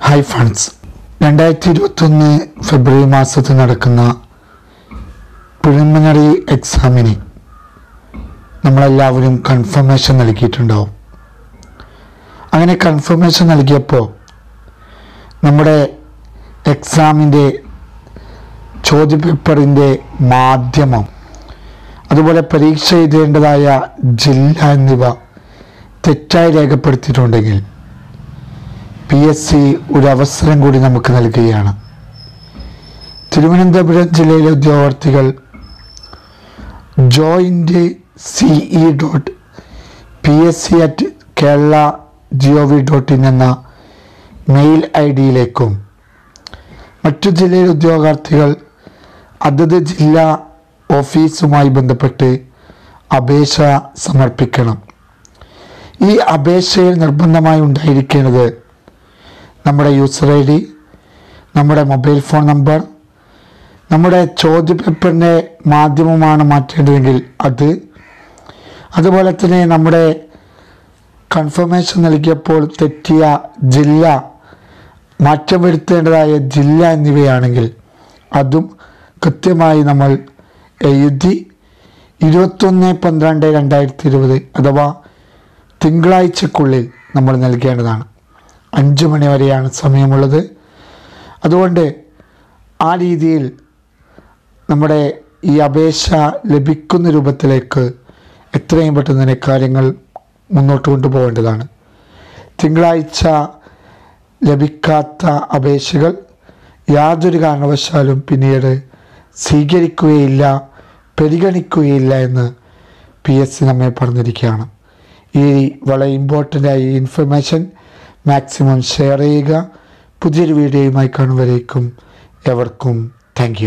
Hi friends രണ്ടായിരത്തി ഇരുപത്തൊന്ന് ഫെബ്രുവരി മാസത്തിൽ നടക്കുന്ന പ്രിലിമിനറി എക്സാമിന് നമ്മളെല്ലാവരും കൺഫർമേഷൻ നൽകിയിട്ടുണ്ടാവും. അങ്ങനെ കൺഫർമേഷൻ നൽകിയപ്പോൾ നമ്മുടെ എക്സാമിന്റെ ചോദ്യപേപ്പറിന്റെ മാധ്യമം അതുപോലെ പരീക്ഷ എഴുതേണ്ടതായ ജില്ല എന്നിവ തെറ്റായി രേഖപ്പെടുത്തിയിട്ടുണ്ടെങ്കിൽ പി എസ് സി ഒരു അവസരം കൂടി നമുക്ക് നൽകുകയാണ്. തിരുവനന്തപുരം ജില്ലയിലെ ഉദ്യോഗാർത്ഥികൾ joint C E dot P S C at Kerala G O V dot in എന്ന മെയിൽ ഐ ഡിയിലേക്കും. മറ്റു ജില്ലയിലെ ഉദ്യോഗാർത്ഥികൾ അതത് ജില്ലാ ഓഫീസുമായി ബന്ധപ്പെട്ട് അപേക്ഷ സമർപ്പിക്കണം. ഈ അപേക്ഷയിൽ നിർബന്ധമായി ഉണ്ടായിരിക്കേണ്ടത് നമ്മുടെ യൂസർ ഐ ഡി നമ്മുടെ മൊബൈൽ ഫോൺ നമ്പർ നമ്മുടെ ചോദ്യപേപ്പറിന്റെ മാധ്യമമാണ് മാറ്റേണ്ടതെങ്കിൽ അത്. അതുപോലെ തന്നെ നമ്മുടെ കൺഫർമേഷൻ നൽകിയപ്പോൾ തെറ്റിയ ജില്ല മാറ്റം വരുത്തേണ്ടതായ ജില്ല എന്നിവയാണെങ്കിൽ അതും കൃത്യമായി നമ്മൾ എഴുതി ഇരുപത്തൊന്ന് പന്ത്രണ്ട് രണ്ടായിരത്തി ഇരുപത് അഥവാ തിങ്കളാഴ്ചക്കുള്ളിൽ നമ്മൾ നൽകേണ്ടതാണ്. അഞ്ച് മണി വരെയാണ് സമയമുള്ളത്. അതുകൊണ്ട് ആ രീതിയിൽ നമ്മുടെ ഈ അപേക്ഷ ലഭിക്കുന്ന രൂപത്തിലേക്ക് എത്രയും പെട്ടെന്ന് തന്നെ കാര്യങ്ങൾ മുന്നോട്ട് കൊണ്ടുപോകേണ്ടതാണ്. തിങ്കളാഴ്ച ലഭിക്കാത്ത അപേക്ഷകൾ യാതൊരു കാരണവശാലും പിന്നീട് സ്വീകരിക്കുകയില്ല പരിഗണിക്കുകയില്ല എന്ന് പി എസ് സി നമ്മെ പറഞ്ഞിരിക്കുകയാണ്. ഈ വളരെ ഇമ്പോർട്ടന്റായ ഇൻഫർമേഷൻ മാക്സിമം ഷെയർ ചെയ്യുക. പുതിയൊരു വീഡിയോയുമായി കാണുവരേക്കും എവർക്കും താങ്ക്